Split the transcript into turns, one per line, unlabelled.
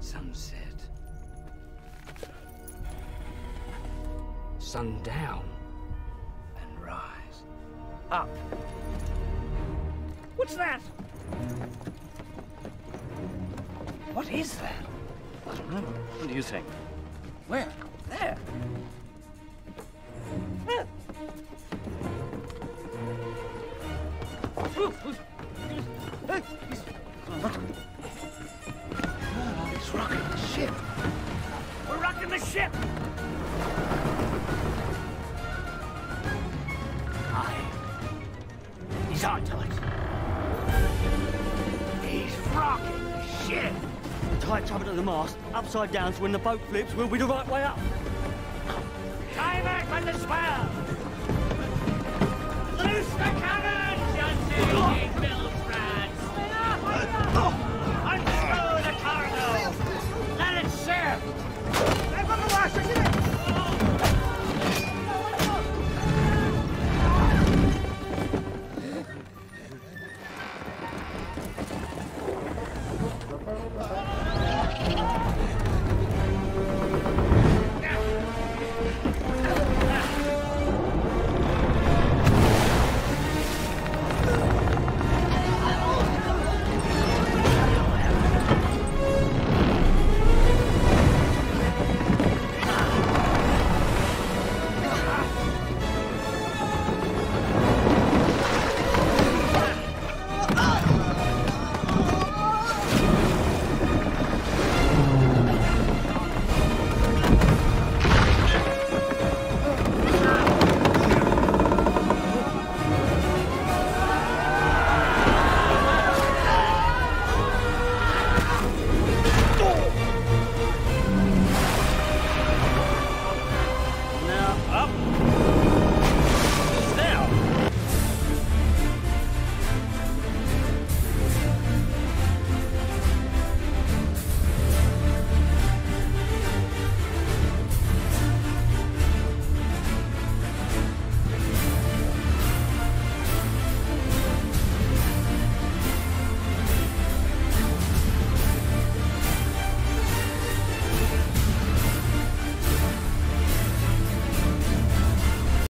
Sunset. Sundown. And rise. Up. What's that? What is that?
I don't know. What do you think?
Where? There. There.
Rocking the ship.
We're rocking the ship! He's on to us. He's rocking the ship!
Tie other to the mast, upside down, so when the boat flips, we'll be the right way up.
Tie back on the swell!